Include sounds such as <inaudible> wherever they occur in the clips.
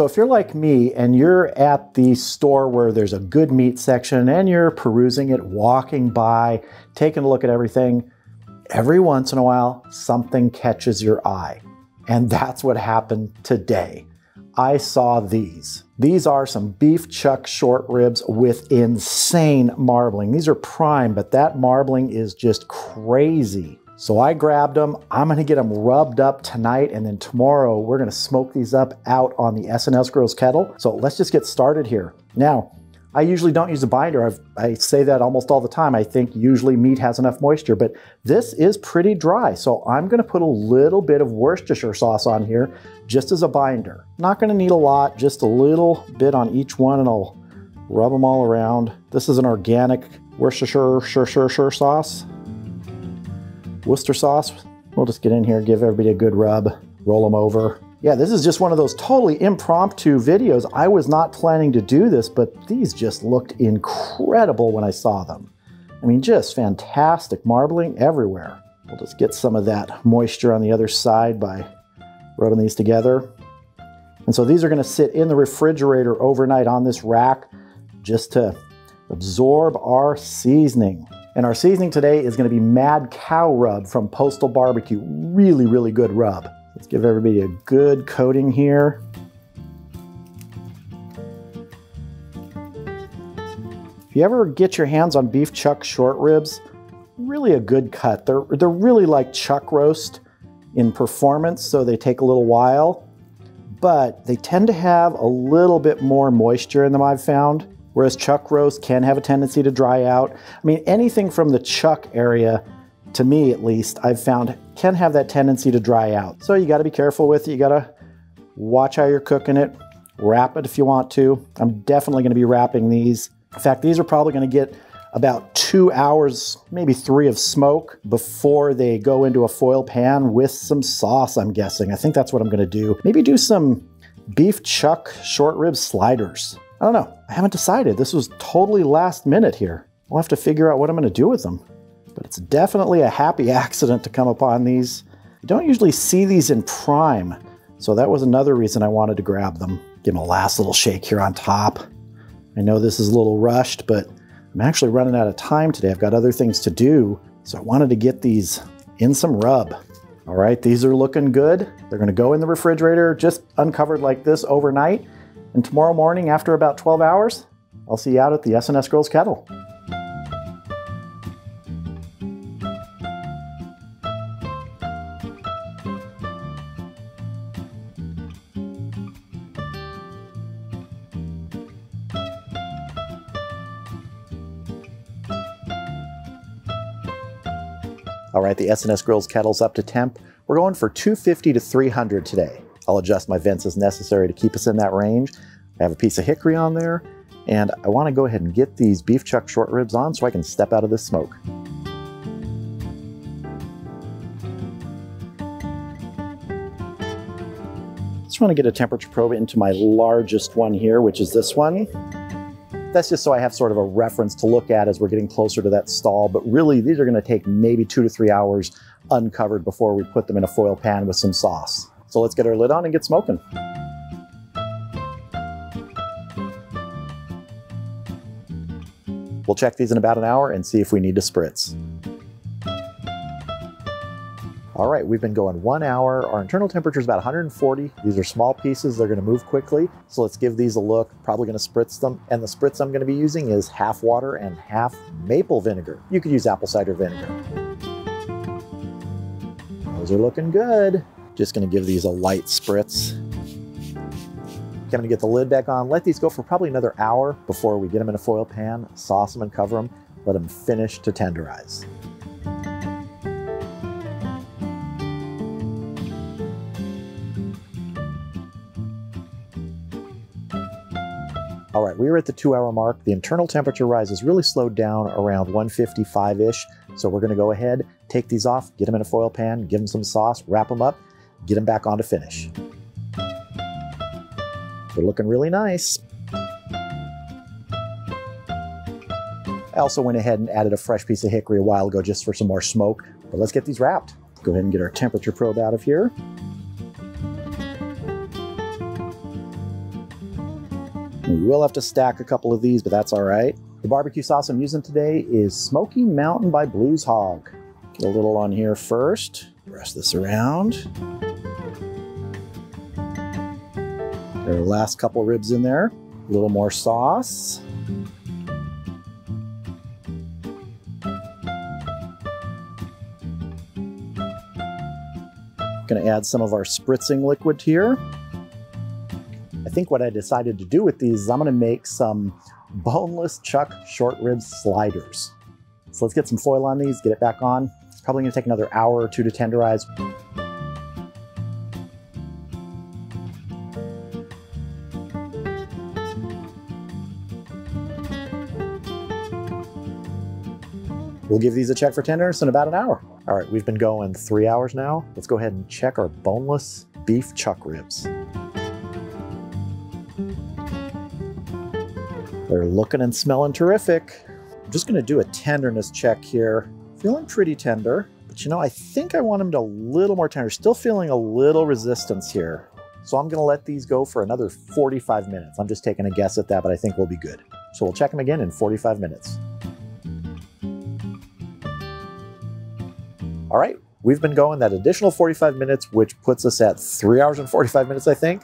So if you're like me and you're at the store where there's a good meat section and you're perusing it, walking by, taking a look at everything, every once in a while something catches your eye. And that's what happened today. I saw these. These are some beef chuck short ribs with insane marbling. These are prime, but that marbling is just crazy. So I grabbed them. I'm gonna get them rubbed up tonight and then tomorrow we're gonna smoke these up out on the S&S Grills kettle. So let's just get started here. Now, I usually don't use a binder. I've, i say that almost all the time. I think usually meat has enough moisture, but this is pretty dry. So I'm gonna put a little bit of Worcestershire sauce on here just as a binder. Not gonna need a lot, just a little bit on each one and I'll rub them all around. This is an organic Worcestershire sauce. Worcester sauce. We'll just get in here, give everybody a good rub, roll them over. Yeah, this is just one of those totally impromptu videos. I was not planning to do this, but these just looked incredible when I saw them. I mean, just fantastic marbling everywhere. We'll just get some of that moisture on the other side by rubbing these together. And so these are gonna sit in the refrigerator overnight on this rack just to absorb our seasoning. And our seasoning today is gonna be Mad Cow Rub from Postal Barbecue. Really, really good rub. Let's give everybody a good coating here. If you ever get your hands on beef chuck short ribs, really a good cut. They're, they're really like chuck roast in performance, so they take a little while, but they tend to have a little bit more moisture in them, I've found whereas chuck roast can have a tendency to dry out. I mean, anything from the chuck area, to me at least, I've found can have that tendency to dry out. So you got to be careful with it. You got to watch how you're cooking it. Wrap it if you want to. I'm definitely going to be wrapping these. In fact, these are probably going to get about two hours, maybe three of smoke before they go into a foil pan with some sauce, I'm guessing. I think that's what I'm going to do. Maybe do some beef chuck short rib sliders. I don't know. I haven't decided. This was totally last minute here. I'll have to figure out what I'm going to do with them. But it's definitely a happy <laughs> accident to come upon these. You don't usually see these in prime, so that was another reason I wanted to grab them. Give them a last little shake here on top. I know this is a little rushed, but I'm actually running out of time today. I've got other things to do, so I wanted to get these in some rub. All right, these are looking good. They're gonna go in the refrigerator, just uncovered like this overnight. And tomorrow morning, after about 12 hours, I'll see you out at the S&S Grills Kettle. All right, the S&S Grills kettle's up to temp. We're going for 250 to 300 today. I'll adjust my vents as necessary to keep us in that range. I have a piece of hickory on there, and I want to go ahead and get these beef chuck short ribs on so I can step out of this smoke. Just want to get a temperature probe into my largest one here, which is this one. That's just so I have sort of a reference to look at as we're getting closer to that stall, but really these are gonna take maybe two to three hours uncovered before we put them in a foil pan with some sauce. So let's get our lid on and get smoking. We'll check these in about an hour and see if we need to spritz. All right, we've been going one hour. Our internal temperature is about 140. These are small pieces. They're gonna move quickly. So let's give these a look. Probably gonna spritz them. And the spritz I'm gonna be using is half water and half maple vinegar. You could use apple cider vinegar. Those are looking good. Just gonna give these a light spritz. I'm gonna get the lid back on, let these go for probably another hour before we get them in a foil pan, sauce them and cover them, let them finish to tenderize. All right, we are at the two hour mark. The internal temperature rise has really slowed down around 155-ish. So we're gonna go ahead, take these off, get them in a foil pan, give them some sauce, wrap them up, get them back on to finish. They're looking really nice. I also went ahead and added a fresh piece of hickory a while ago just for some more smoke. But let's get these wrapped. Go ahead and get our temperature probe out of here. We will have to stack a couple of these, but that's all right. The barbecue sauce I'm using today is Smoky Mountain by Blues Hog. Get a little on here first. Brush this around. Last couple ribs in there. A little more sauce. Gonna add some of our spritzing liquid here. I think what I decided to do with these is I'm gonna make some boneless chuck short rib sliders. So let's get some foil on these, get it back on. Probably gonna take another hour or two to tenderize. We'll give these a check for tenderness in about an hour. All right, we've been going three hours now. Let's go ahead and check our boneless beef chuck ribs. They're looking and smelling terrific. I'm just gonna do a tenderness check here. Feeling pretty tender, but you know, I think I want them to a little more tender. Still feeling a little resistance here. So I'm gonna let these go for another 45 minutes. I'm just taking a guess at that, but I think we'll be good. So we'll check them again in 45 minutes. All right, we've been going that additional 45 minutes, which puts us at three hours and 45 minutes, I think.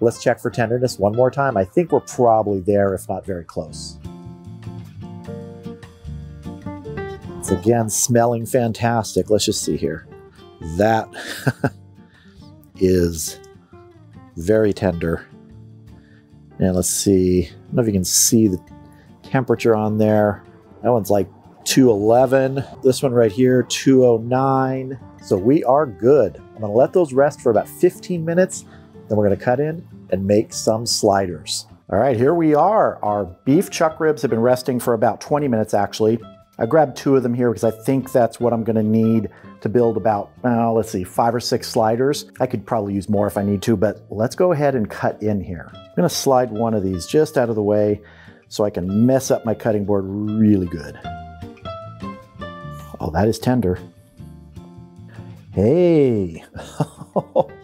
Let's check for tenderness one more time. I think we're probably there, if not very close. It's again smelling fantastic. Let's just see here. That <laughs> is very tender. And let's see. I don't know if you can see the temperature on there. That one's like 211. This one right here, 209. So we are good. I'm gonna let those rest for about 15 minutes then we're to cut in and make some sliders. All right, here we are. Our beef chuck ribs have been resting for about 20 minutes actually. I grabbed two of them here because I think that's what I'm gonna need to build about, uh, let's see, five or six sliders. I could probably use more if I need to, but let's go ahead and cut in here. I'm gonna slide one of these just out of the way so I can mess up my cutting board really good. Oh, that is tender. Hey, <laughs>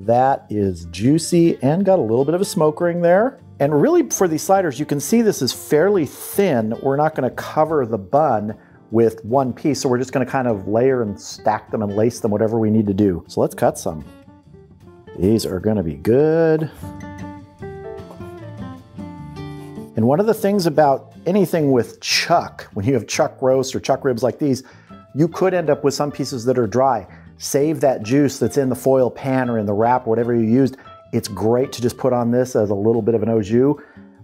That is juicy and got a little bit of a smoke ring there. And really for these sliders, you can see this is fairly thin. We're not gonna cover the bun with one piece, so we're just gonna kind of layer and stack them and lace them, whatever we need to do. So let's cut some. These are gonna be good. And one of the things about anything with chuck, when you have chuck roast or chuck ribs like these, you could end up with some pieces that are dry save that juice that's in the foil pan or in the wrap, whatever you used. It's great to just put on this as a little bit of an au jus.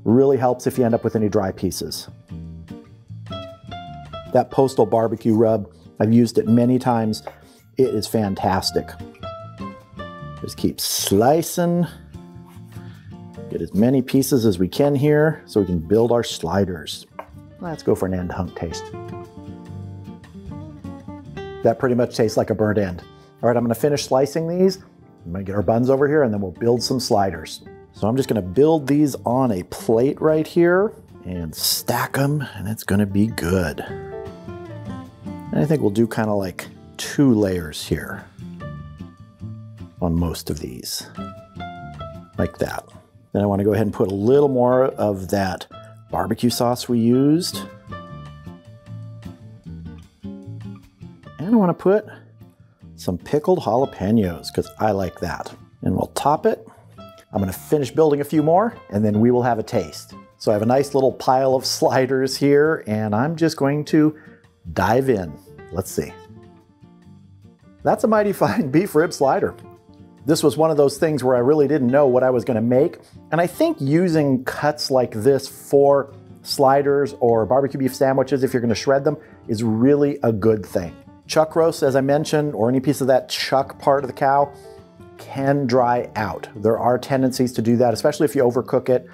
Really helps if you end up with any dry pieces. That Postal Barbecue Rub, I've used it many times. It is fantastic. Just keep slicing. Get as many pieces as we can here so we can build our sliders. Let's go for an end hunk taste that pretty much tastes like a burnt end. All right, I'm gonna finish slicing these. I'm gonna get our buns over here and then we'll build some sliders. So I'm just gonna build these on a plate right here and stack them and it's gonna be good. And I think we'll do kind of like two layers here on most of these, like that. Then I wanna go ahead and put a little more of that barbecue sauce we used And I want to put some pickled jalapenos because I like that. And we'll top it. I'm going to finish building a few more and then we will have a taste. So I have a nice little pile of sliders here and I'm just going to dive in. Let's see. That's a mighty <laughs> fine beef rib slider. This was one of those things where I really didn't know what I was going to make. And I think using cuts like this for sliders or barbecue beef sandwiches, if you're going to shred them, is really a good thing. Chuck roast, as I mentioned, or any piece of that chuck part of the cow can dry out. There are tendencies to do that, especially if you overcook it.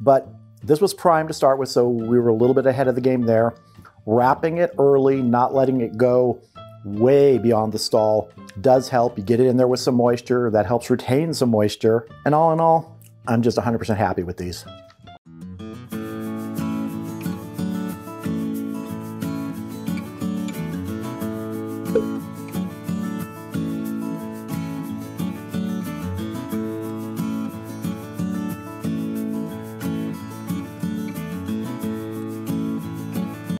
But this was prime to start with, so we were a little bit ahead of the game there. Wrapping it early, not letting it go way beyond the stall does help. You get it in there with some moisture, that helps retain some moisture. And all in all, I'm just 100% happy with these.